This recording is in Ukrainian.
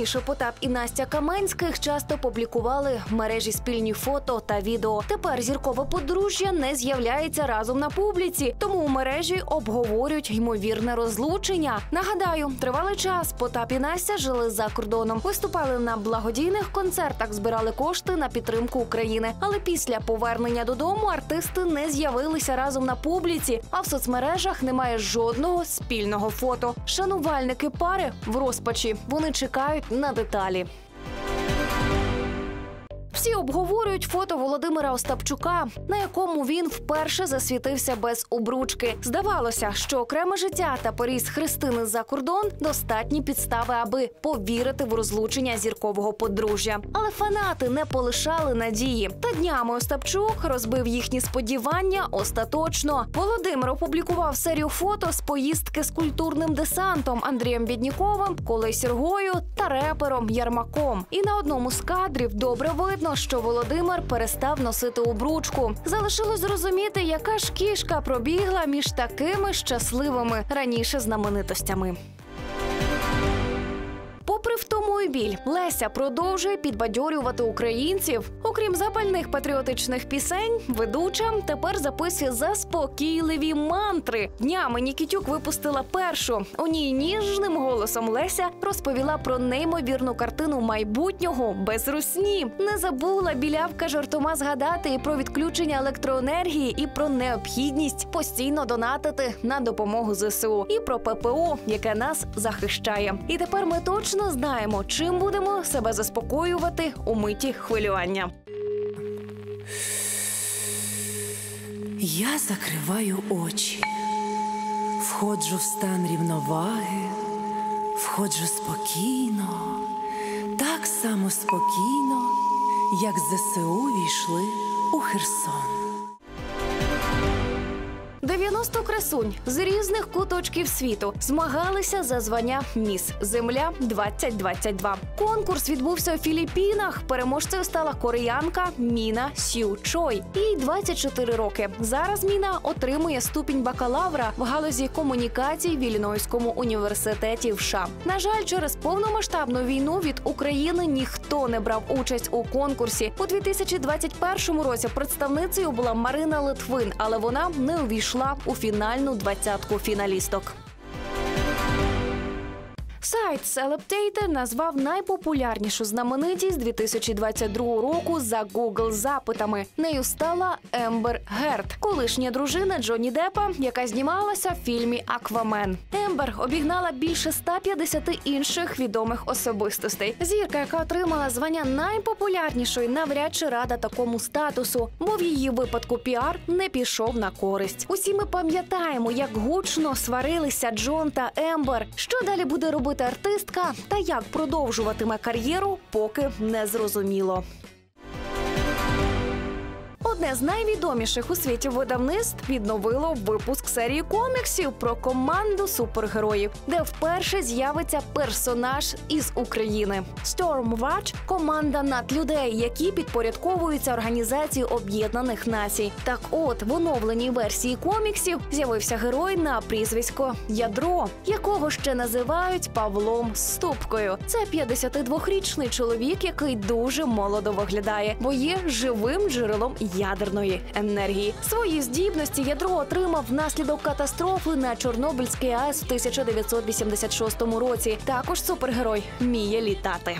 Раніше Потап і Настя Каменських часто публікували в мережі спільні фото та відео. Тепер зіркове подружжя не з'являється разом на публіці, тому у мережі обговорюють ймовірне розлучення. Нагадаю, тривалий час Потап і Настя жили за кордоном, виступали на благодійних концертах, збирали кошти на підтримку України. Але після повернення додому артисти не з'явилися разом на публіці, а в соцмережах немає жодного спільного фото. Шанувальники пари в розпачі. Вони чекають на деталі. Всі обговорюють фото Володимира Остапчука, на якому він вперше засвітився без обручки. Здавалося, що окреме життя та поріз Христини за кордон достатні підстави, аби повірити в розлучення зіркового подружжя. Але фанати не полишали надії. Та днями Остапчук розбив їхні сподівання остаточно. Володимир опублікував серію фото з поїздки з культурним десантом Андрієм Бідніковим, Колею Сергою та репером Ярмаком. І на одному з кадрів добре видно, що Володимир перестав носити обручку. Залишилось зрозуміти, яка ж кішка пробігла між такими щасливими раніше знаменитостями. Біль, Леся продовжує підбадьорювати українців. Окрім запальних патріотичних пісень, ведуча тепер записує заспокійливі мантри. Днями Нікітюк випустила першу. У ній ніжним голосом Леся розповіла про неймовірну картину майбутнього без русні. Не забула білявка жартома згадати і про відключення електроенергії, і про необхідність постійно донатити на допомогу ЗСУ, і про ППО, яке нас захищає. І тепер ми точно знаємо, чим будемо себе заспокоювати у миті хвилювання. Я закриваю очі, входжу в стан рівноваги, входжу спокійно, так само спокійно, як ЗСУ війшли у Херсон. 90 красунь з різних куточків світу змагалися за звання Міс Земля 2022 Конкурс відбувся у Філіппінах. Переможцею стала кореянка Міна Сю Чой. Їй 24 роки. Зараз Міна отримує ступінь бакалавра в галузі комунікацій в Іллінойському університеті в США. На жаль, через повномасштабну війну від України ніхто не брав участь у конкурсі. У 2021 році представницею була Марина Литвин, але вона не увійшла у фінальну двадцятку фіналісток. Сайт CelebTattler назвав найпопулярнішу знаменитість 2022 року за Google запитами. Нею стала Ембер Герд, колишня дружина Джонні Деппа, яка знімалася в фільмі Аквамен. Ембер обігнала більше 150 інших відомих особистостей. Зірка, яка отримала звання найпопулярнішої, навряд чи рада такому статусу, бо в її випадку піар не пішов на користь. Усі ми пам'ятаємо, як гучно сварилися Джон та Ембер. Що далі буде робити артистка, та як продовжуватиме кар'єру, поки не зрозуміло. Одне з найвідоміших у світі видавництв відновило випуск серії коміксів про команду супергероїв, де вперше з'явиться персонаж із України. Stormwatch – команда надлюдей, які підпорядковуються Організації Об'єднаних Націй. Так, от в оновленій версії коміксів з'явився герой на прізвисько Ядро, якого ще називають Павлом Ступкою. Це 52-річний чоловік, який дуже молодо виглядає, бо є живим джерелом ядерної енергії. Свої здібності ядро отримав внаслідок катастрофи на Чорнобильській АЕС в 1986 році. Також супергерой вміє літати.